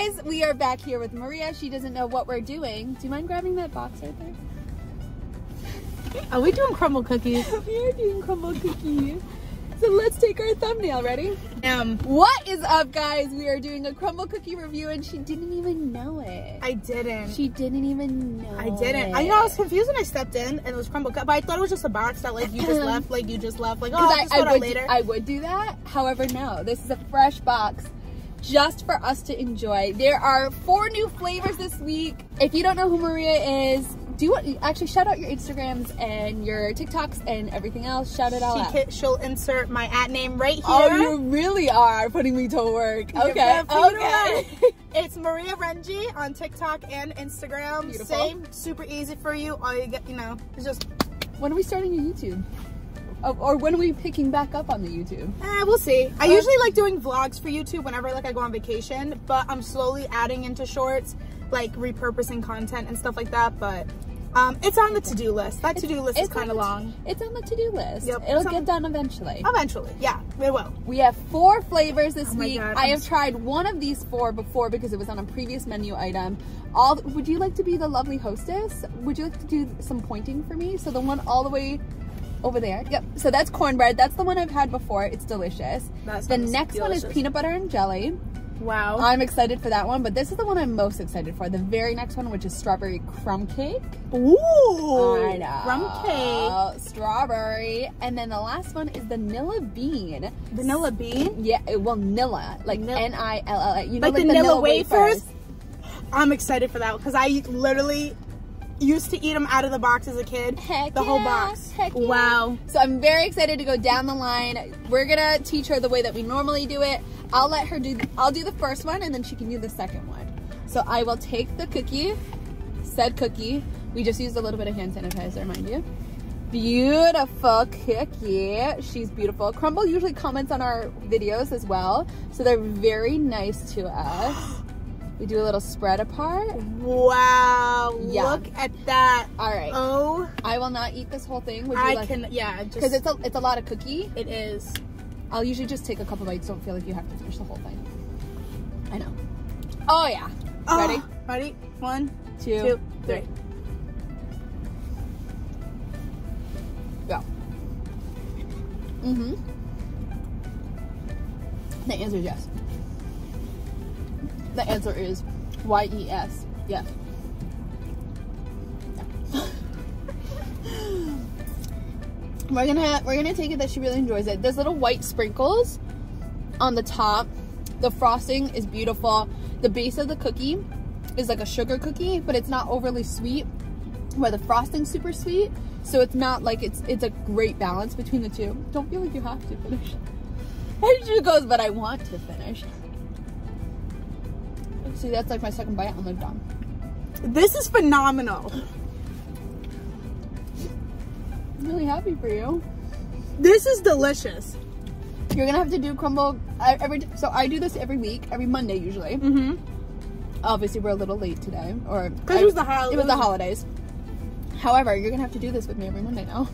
guys, we are back here with Maria. She doesn't know what we're doing. Do you mind grabbing that box right there? Are we doing Crumbl cookies? we are doing Crumbl cookies. So let's take our thumbnail. Ready? Um, What is up, guys? We are doing a Crumbl cookie review, and she didn't even know it. I didn't. she didn't even know. I didn't. It. I know I was confused when I stepped in and it was crumble cut, but I thought it was just a box that like you just left, like you just left, like oh, I'll I, I would later. I would do that. However, no. This is a fresh box just for us to enjoy. There are four new flavors this week. If you don't know who Maria is, do you want actually shout out your Instagrams and your TikToks and everything else. Shout it all she out. she'll insert my at name right oh, here. Oh, you really are putting me to work. You're Okay. Okay. It's Maria Renji on TikTok and Instagram. Beautiful. Same, super easy for you. All you get, you know, it's just when are we starting your YouTube? Or when are we picking back up on the YouTube? Eh, we'll see. I usually like doing vlogs for YouTube whenever like I go on vacation, but I'm slowly adding into shorts, like repurposing content and stuff like that. But um, it's on the to-do list. That to-do list is It's kind of long. It's on the to-do list. Yep, It'll get done eventually. Eventually, yeah, it will. We have four flavors this Oh week. God, I I'm have s- tried one of these four before because it was on a previous menu item. All would you like to be the lovely hostess? Would you like to do some pointing for me? So the one all the way over there. Yep. So that's cornbread. That's the one I've had before. It's delicious. That the next one is peanut butter and jelly. Wow. I'm excited for that one, but this is the one I'm most excited for. The very next one, which is strawberry crumb cake. Ooh, I know. Rum cake, Strawberry. And then the last one is vanilla bean. vanilla bean. Yeah, well, Nilla, like Nil- N I L L A. You know, Like the Nilla wafers? I'm excited for that because I literally used to eat them out of the box as a kid. Heck the whole box. heck yeah. Wow. So I'm very excited to go down the line. We're gonna teach her the way that we normally do it. I'll let her do. I'll do the first one, and then she can do the second one. So I will take the cookie, said cookie. We just used a little bit of hand sanitizer, mind you. Beautiful cookie. She's beautiful. Crumbl usually comments on our videos as well, so they're very nice to us. We do a little spread apart. Wow. Yeah. Look at that. All right. Oh, I will not eat this whole thing. Would you I like? can. Yeah, Because it's a it's a lot of cookie. it is. I'll usually just take a couple bites. Don't feel like you have to finish the whole thing. I know. Oh yeah. Oh, Ready? Ready? One, Two, two, three. Go. Mm-hmm. The answer is yes. The answer is Y E S. Yes. we're gonna we're gonna take it that she really enjoys it. There's little white sprinkles on the top. The frosting is beautiful. The base of the cookie is like a sugar cookie, but it's not overly sweet. Where the frosting's super sweet, so it's not like it's it's a great balance between the two. Don't feel like you have to finish. And she goes, but I want to finish. See, that's like my second bite. I'm like. This is phenomenal. I'm really happy for you. This is delicious. You're gonna have to do Crumbl every. So I do this every week, every Monday usually. Mm-hmm. Obviously, we're a little late today, or 'Cause it was the hol- It was the holidays. However, you're gonna have to do this with me every Monday now.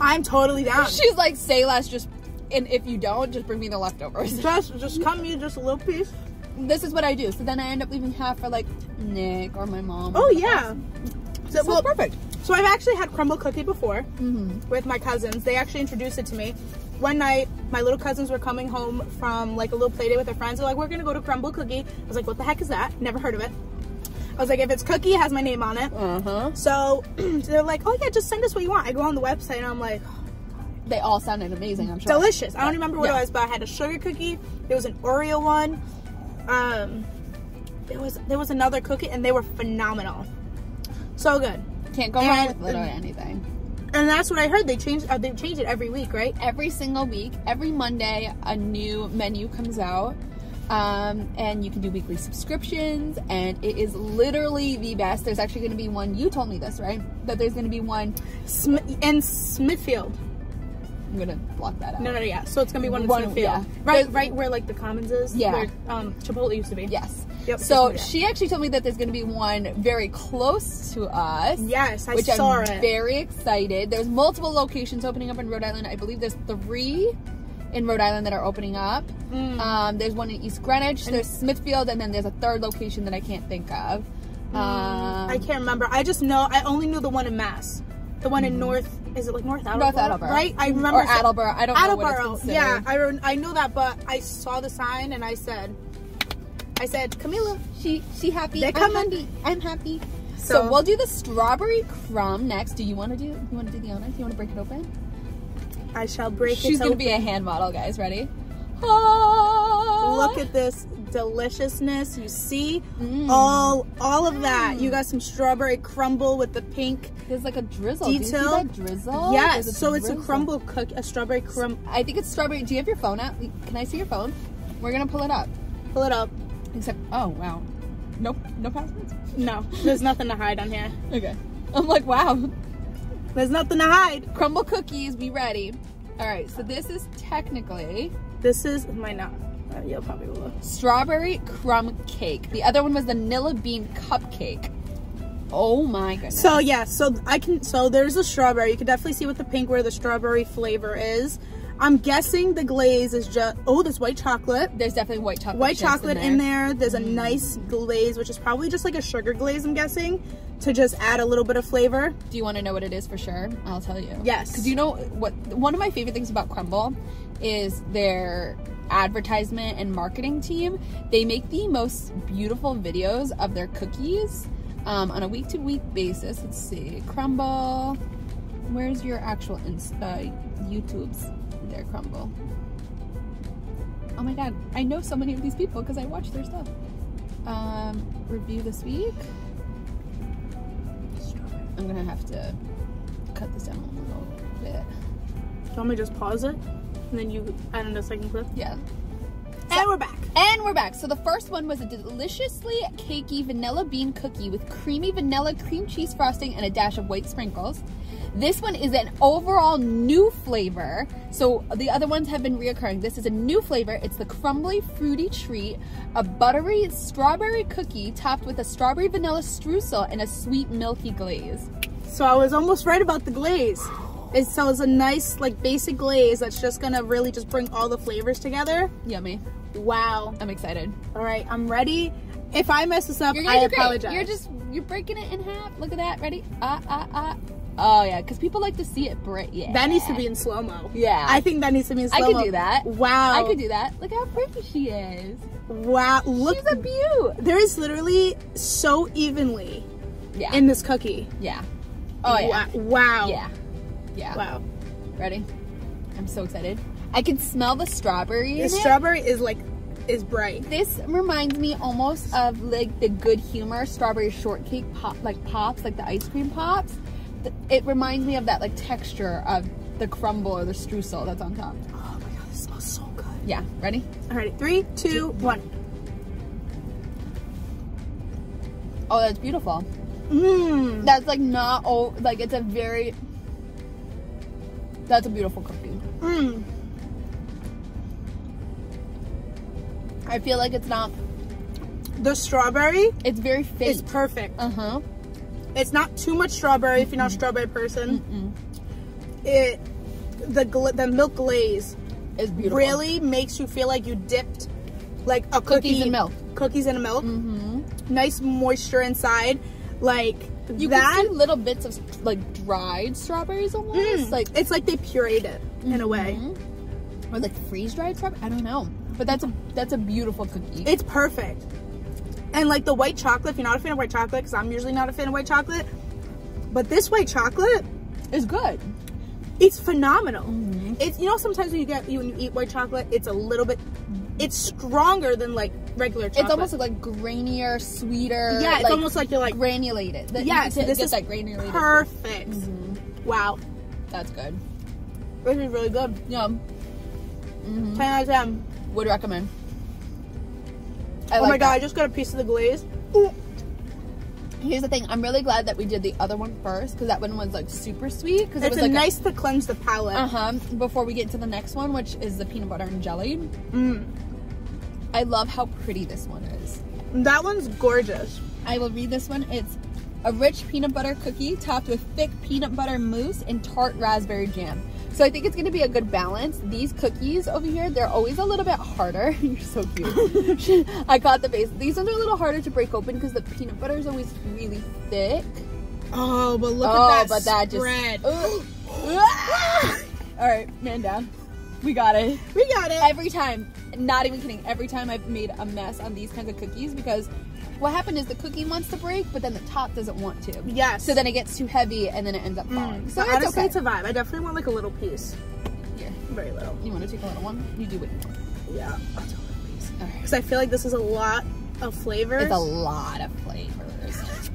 I'm totally down. She's like, say less, just, and if you don't, just bring me the leftovers. Just, just cut me just a little piece. This is what I do. So then I end up leaving half for like Nick or my mom. Oh yeah. So, So well, perfect. so I've actually had Crumbl cookie before Mm-hmm. with my cousins. They actually introduced it to me. One night, my little cousins were coming home from like a little play date with their friends. They're like, "We're gonna go to Crumbl cookie." I was like, "What the heck is that? Never heard of it." I was like, "If it's cookie, it has my name on it." Uh huh. So they're like, "Oh yeah, just send us what you want." I go on the website and I'm like, They all sounded amazing. I'm sure. delicious. I don't remember what Yeah. it was, but I had a sugar cookie. There was an Oreo one. Um, there was there was another cookie, and they were phenomenal. So good. Can't go wrong with literally anything. And that's what I heard. They changed. Uh, they change it every week, right? Every single week, every Monday, a new menu comes out. Um, and you can do weekly subscriptions, and it is literally the best. There's actually going to be one. You told me this, right? That there's going to be one. Sm- in Smithfield. I'm to block that out. No, no, no, yeah. So it's gonna be one in One- Smithfield, yeah. right? There's- Right where like the Commons is. Yeah. Where um, Chipotle used to be. Yes. Yep, So she actually told me that there's going to be one very close to us. Yes, I which saw I'm it. very excited. There's multiple locations opening up in Rhode Island. I believe there's three in Rhode Island that are opening up. Mm. Um, there's one in East Greenwich. There's Smithfield, and then there's a third location that I can't think of. Um, I can't remember. I just know I only knew the one in Mass. The one in North is it like North Attleboro? North Attleboro, Right? I remember or Attleboro. I don't know what Attleboro. Yeah. I I know that, but I saw the sign and I said, I said Camilla. She she happy. They're I'm happy. I'm happy. So, So- we'll do the strawberry crumb next. Do you want to do? You want to do the honors? You want to break it open? I shall break She's gonna open. be a hand model, guys. Ready? Ah. Look at this deliciousness. You see Mm. all all of that. You got some strawberry crumble with the pink. There's like a drizzle. Do you see Detail. drizzle? yes. So it's a crumble cook, a strawberry crumb. I think it's strawberry. Do you have your phone out? Can I see your phone? We're gonna pull it up. Pull it up. Except, oh wow, nope, no passwords. No, there's nothing to hide on here. Okay. I'm like, wow. There's nothing to hide. Crumbl cookies, be ready. All right, so this is technically This is my not. Uh, you'll probably will. strawberry crumb cake. The other one was the Nilla bean cupcake. Oh my goodness. So yeah, so I can. So there's a strawberry. You can definitely see with the pink where the strawberry flavor is. I'm guessing the glaze is just. Oh, there's white chocolate. there's definitely white chocolate. White chocolate in in there. there. There's a Mm. nice glaze, which is probably just like a sugar glaze. I'm guessing to just add a little bit of flavor. Do you want to know what it is for sure? I'll tell you. Yes. Because you know what? One of my favorite things about Crumbl is their advertisement and marketing team. They make the most beautiful videos of their cookies um, on a week to week basis. Let's see. Crumbl. Where's your actual inst- uh, YouTube's? There, Crumbl. Oh my god. I know so many of these people because I watch their stuff. Um, review this week. I'm gonna have to cut this down a little bit. Do you want me to just pause it? And then you add in a second clip? Yeah. And we're back. And we're back. So the first one was a deliciously cakey vanilla bean cookie with creamy vanilla cream cheese frosting and a dash of white sprinkles. This one is an overall new flavor. So the other ones have been reoccurring. This is a new flavor. It's the crumbly fruity treat, a buttery strawberry cookie topped with a strawberry vanilla streusel and a sweet milky glaze. So I was almost right about the glaze. It's, so it's a nice like basic glaze that's just gonna really just bring all the flavors together. Yummy. Wow. I'm excited. All right, I'm ready. If I mess this up, You're I do great. apologize. You're just you're breaking it in half. Look at that. Ready? Ah ah ah. Oh yeah, because people like to see it break. Yeah. that needs to be in slow mo. Yeah. I think that needs to be in slow-mo. I could do that. Wow. I could do that. Look how pretty she is. Wow. Look. She's a beaut. there is literally so evenly Yeah. in this cookie. yeah. Oh yeah. Wow. Wow. Yeah. Yeah. Wow. Ready? I'm so excited. I can smell the strawberry. The strawberry is like is bright. This reminds me almost of like the Good Humor strawberry shortcake pop, like pops, like the ice cream pops. It reminds me of that like texture of the crumble or the streusel that's on top. Oh my god, this smells so good. Yeah, ready? Alrighty, three, two, one. Oh, that's beautiful. Mmm. That's like not oh like it's a very that's a beautiful cookie. Mmm. I feel like it's not The strawberry it's very is fake. perfect. Uh-huh. It's not too much strawberry if you're not a strawberry person. Mm-mm. It the the milk glaze It's beautiful. really makes you feel like you dipped like a cookie Cookies and milk. Cookies in milk. Mm-hmm. Nice moisture inside. Like You that. can see little bits of like dried strawberries almost. Mm, Like it's like they pureed it in a way. Mhm. Or like freeze dried strawberry. I don't know. But that's a that's a beautiful cookie. It's perfect. And like the white chocolate, if you're not a fan of white chocolate, because I'm usually not a fan of white chocolate, but this white chocolate, is good. it's phenomenal. Mhm. It's you know sometimes when you get when you eat white chocolate, it's a little bit, it's stronger than like regular chocolate. It's almost like grainier, sweeter. yeah, it's like, almost like you're like granulated. That yes, you get, this is that granulated. perfect. Mhm. Wow, That's good. this is really good. Yum. Mhm. Ten out of ten. Would recommend. I oh like my god, I just got a piece of the glaze. Here's the thing. I'm really glad that we did the other one first because that one was like super sweet. Because it It's was like nice to cleanse the palate. Uh huh. Before we get to the next one, which is the peanut butter and jelly, Mm. I love how pretty this one is. That one's gorgeous. I will read this one. It's a rich peanut butter cookie topped with thick peanut butter mousse and tart raspberry jam. So I think it's gonna be a good balance. These cookies over here, they're always a little bit harder. You're so cute. I caught the base. These ones are a little harder to break open because the peanut butter is always really thick. Oh, but look oh, at that but that spread. just. All right, man down. We got it. we got it. Every time, not even kidding, every time I've made a mess on these kinds of cookies because what happened is the cookie wants to break, but then the top doesn't want to. Yes. So then it gets too heavy and then it ends up falling. Mm. So But it's okay. it's a vibe. I definitely want like a little piece. Yeah. Very little. you want to take a little one? You do it. Yeah. I'll take a little piece. All right. Because I feel like this is a lot of flavors. It's a lot of flavors.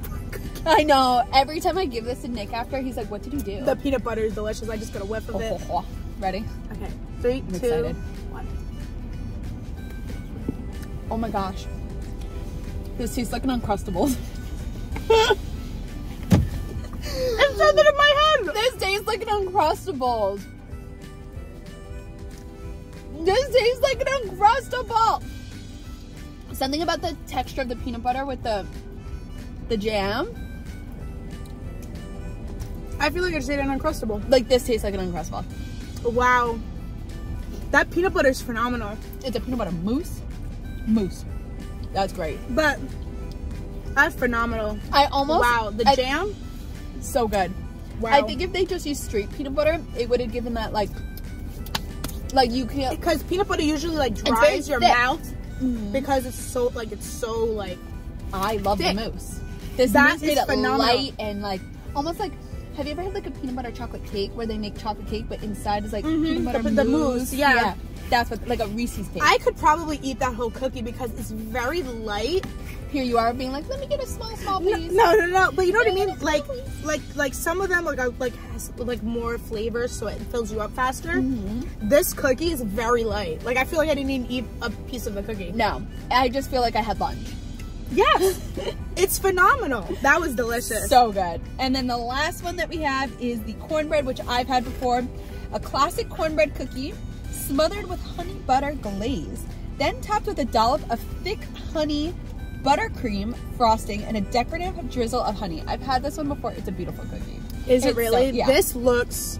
I know. Every time I give this to Nick after, he's like, "What did you do?" the peanut butter is delicious. I just got a whiff of it. Ready? Okay. Three, I'm two, excited. Oh my gosh. This tastes like an Uncrustables. It said it in my head. This tastes like an Uncrustables. This tastes like an Uncrustable. Something about the texture of the peanut butter with the the jam. I feel like I just ate an Uncrustable. Like this tastes like an Uncrustable. Wow. That peanut butter is phenomenal. It's a peanut butter mousse. Mousse. That's great. But that's phenomenal. I almost wow. The I- jam? so good. Wow. I think if they just used straight peanut butter, it would have given that like like you can't because peanut butter usually like dries your thick. mouth mm-hmm. because it's so like it's so like I love Thick. the mousse. This That mousse made is it phenomenal. light and like almost like. Have you ever had like a peanut butter chocolate cake where they make chocolate cake but inside is like Mhm, peanut butter the- the mousse? mousse, yeah. that's what like a Reese's cake. I could probably eat that whole cookie because it's very light. Here you are being like, let me get a small, small No, piece. no, no, no. But you know what I mean? Like, piece. like, like some of them like are, like has like more flavors, so it fills you up faster. Mhm. This cookie is very light. Like I feel like I didn't even eat a piece of the cookie. No, I just feel like I had lunch. Yes, it's phenomenal. That was delicious. So good. And then the last one that we have is the cornbread, which I've had before. A classic cornbread cookie smothered with honey butter glaze, then topped with a dollop of thick honey buttercream frosting and a decorative drizzle of honey. I've had this one before. It's a beautiful cookie. is it It's really? so- yeah. This looks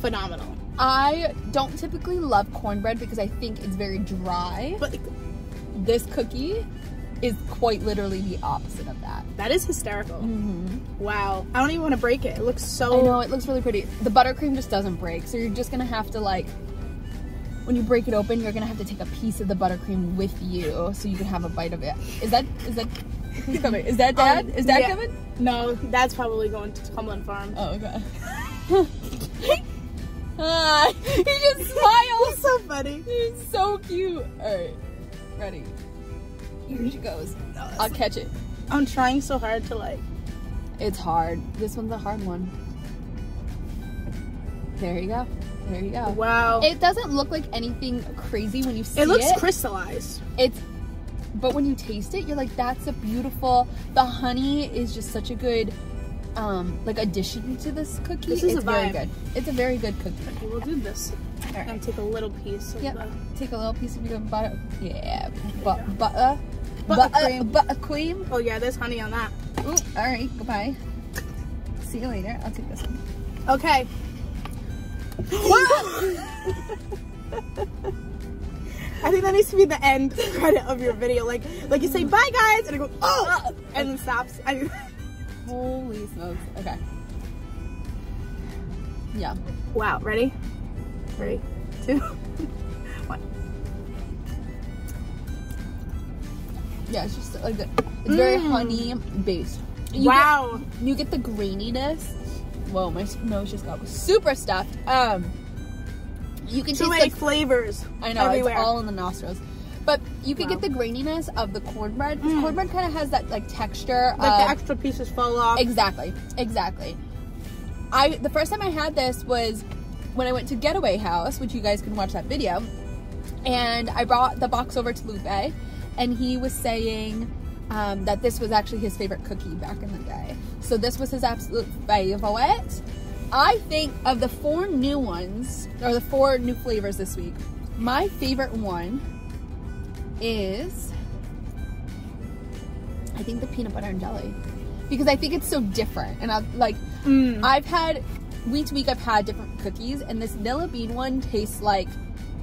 phenomenal. I don't typically love cornbread because I think it's very dry. But This cookie is quite literally the opposite of that. that is hysterical. Mm-hmm. Wow. I don't even want to break it. It looks so. I know it looks really pretty. The buttercream just doesn't break, so you're just gonna have to like, when you break it open, you're gonna have to take a piece of the buttercream with you, so you can have a bite of it. Is that is that who's coming? Is that Dad? Um, is Dad yeah. coming? No, that's probably going to Cumberland Farm. Oh okay. ah, he just He's smiles. so funny. He's so cute. All right, ready. Here she goes. I'll catch it. I'm trying so hard to like. It's hard. This one's a hard one. There you go. There you go. Wow. It, doesn't look like anything crazy when you see it. It looks crystallized. It's, but when you taste it, you're like, that's a beautiful. The honey is just such a good, um, like addition to this cookie. This is it's a very good. It's a very good cookie. Okay, we'll do this. All And right. take a little piece of Yep. the. Take a little piece of your butter. Yeah. But butter. Buttercream. Buttercream. Oh yeah, there's honey on that. Ooh, all right. Goodbye. See you later. I'll take this one. Okay. I think that needs to be the end credit of your video. Like, like you say bye guys, and oh! ah! it goes oh, and then stops. I mean, Holy smokes. Okay. Yeah. wow. Ready? Three, two, one. Yeah, it's just like, it's very Mm. honey based. You wow. Get, you get the graininess. Whoa, my nose just got super stuffed. Um, you can Too taste many the, flavors. I know everywhere. it's all in the nostrils, but you can Wow. get the graininess of the cornbread. Mm. Cornbread kind of has that like texture. like of, the extra pieces fall off. Exactly, exactly. I the first time I had this was when I went to Getaway House, which you guys can watch that video, and I brought the box over to Lupe, and he was saying um, that this was actually his favorite cookie back in the day. So this was his absolute favorite. I think of the four new ones or the four new flavors this week, my favorite one is I think the peanut butter and jelly because I think it's so different. And I've like Mm. I've had week to week I've had different cookies and this vanilla bean one tastes like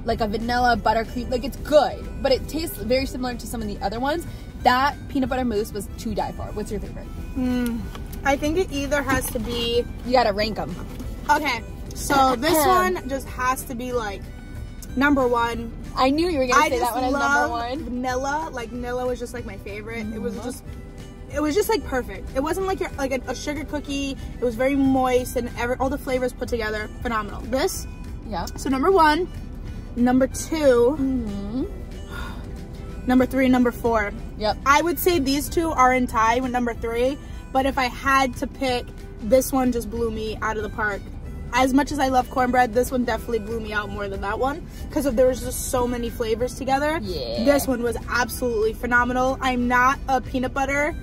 like a vanilla buttercream like it's good, but it tastes very similar to some of the other ones. That peanut butter mousse was to die for. What's your favorite? I think it either has to be You gotta rank them. okay. So this one just has to be like number one. I knew you were gonna I say that one as number one. vanilla. Like vanilla was just like my favorite. It was Mhm. just, it was just like perfect. It wasn't like your like a, a sugar cookie. It was very moist and every, all the flavors put together, phenomenal. This, Yeah. so number one, number 2 hmm number three, number four. Yep. I would say these two are in tie with number three, but if I had to pick, this one just blew me out of the park. As much as I love cornbread, this one definitely blew me out more than that one because there was just so many flavors together. Yeah. This one was absolutely phenomenal. I'm not a peanut butter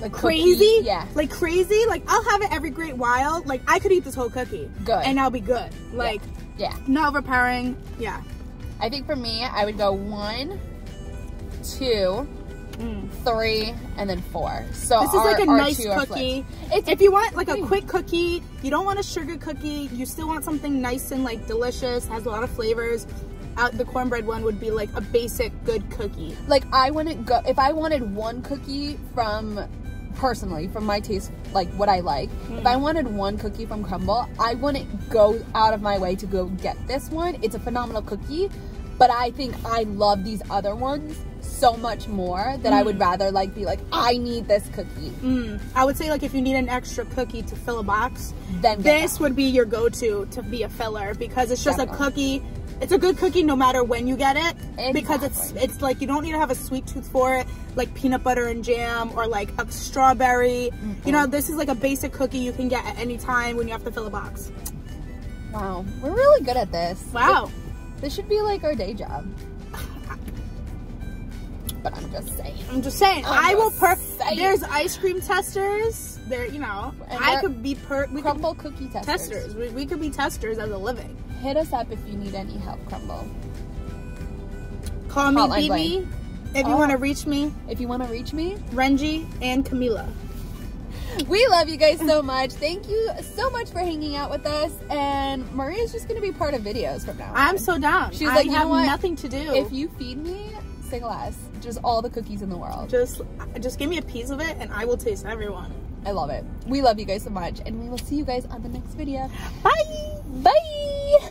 Like crazy. cookie, Yeah. Like crazy. Like I'll have it every great while. Like I could eat this whole cookie. Good. And I'll be good. Like Yeah. Not overpowering. Yeah. I think for me, I would go one, two, Mm. three, and then four. So This is our- like a nice cookie. It's If you want like a Mm. quick cookie, you don't want a sugar cookie, you still want something nice and like delicious, has a lot of flavors. Uh, the cornbread one would be like a basic good cookie. like I wouldn't go if I wanted one cookie from personally from my taste like what I like. If I wanted one cookie from Crumbl I wouldn't go out of my way to go get this one. It's a phenomenal cookie but I think I love these other ones so much more that I would rather like be like I need this cookie. Mm. I would say like if you need an extra cookie to fill a box, then this would be your go-to to be a filler because it's just a cookie. It's a good cookie no matter when you get it because it's it's like you don't need to have a sweet tooth for it like peanut butter and jam or like a strawberry. You know, mm-hmm. this is like a basic cookie you can get at any time when you have to fill a box. wow we're really good at this Wow. this should be like our day job but I'm just saying I'm just saying. I'm I will just per. saying. There's ice cream testers. There, you know, And I could be per. We could Crumbl cookie testers. testers. We, we could be testers as a living. Hit us up if you need any help, Crumbl. Call me, Hotline me. If you Oh. want to reach me, If you want to reach me, Renji and Camilla. we love you guys so much. Thank you so much for hanging out with us. And Maria's just going to be part of videos from now on. I'm so down. She's I like, you have nothing to do. If you feed me, say less. Just all the cookies in the world. just just give me a piece of it, and I will taste everyone. I love it. We love you guys so much. And we will see you guys on the next video. Bye. Bye.